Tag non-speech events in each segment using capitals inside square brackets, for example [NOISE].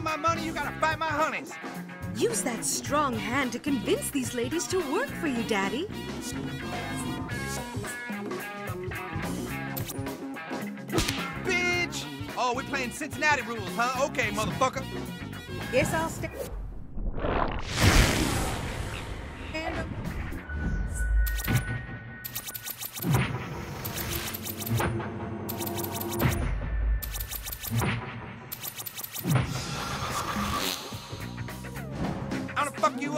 want my money, you gotta fight my honeys. Use that strong hand to convince these ladies to work for you, Daddy. Bitch! Oh, we're playing Cincinnati rules, huh? Okay, motherfucker. Guess I'll stay.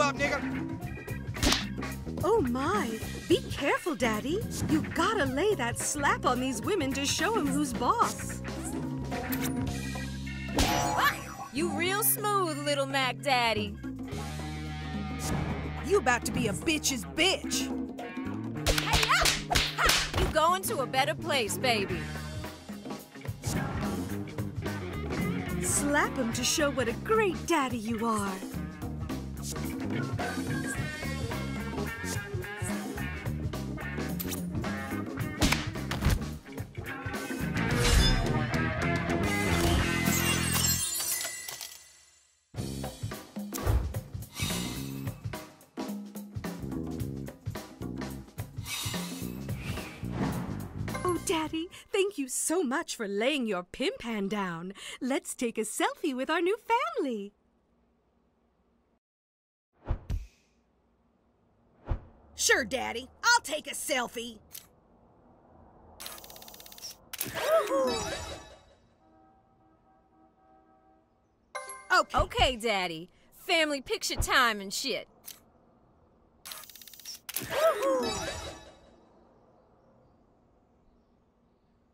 Up, nigga. Oh my! Be careful, Daddy. You gotta lay that slap on these women to show show 'em who's boss. Ah, you real smooth, little Mac Daddy. You about to be a bitch's bitch. Hey, up! Ha! You going to a better place, baby. Slap Slap 'em to show what a great daddy you are. Oh, Daddy, thank you so much for laying your pimpan down. Let's take a selfie with our new family. Sure, Daddy. I'll take a selfie. Okay. Okay, Daddy. Family picture time and shit.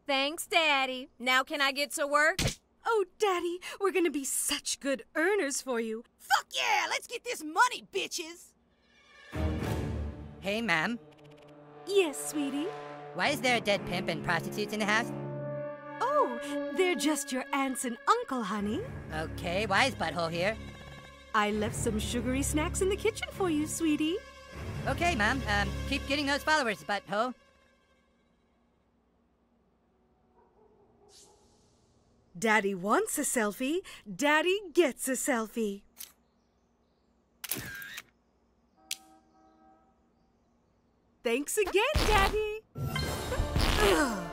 Thanks, Daddy. Now can I get to work? Oh, Daddy, we're gonna be such good earners for you. Fuck yeah! Let's get this money, bitches! Hey, ma'am. Yes, sweetie. Why is there a dead pimp and prostitutes in the house? Oh, they're just your aunts and uncle, honey. Okay, why is Butthole here? I left some sugary snacks in the kitchen for you, sweetie. Okay, ma'am. Um, keep getting those followers, Butthole. Daddy wants a selfie. Daddy gets a selfie. Thanks again, Daddy. [LAUGHS]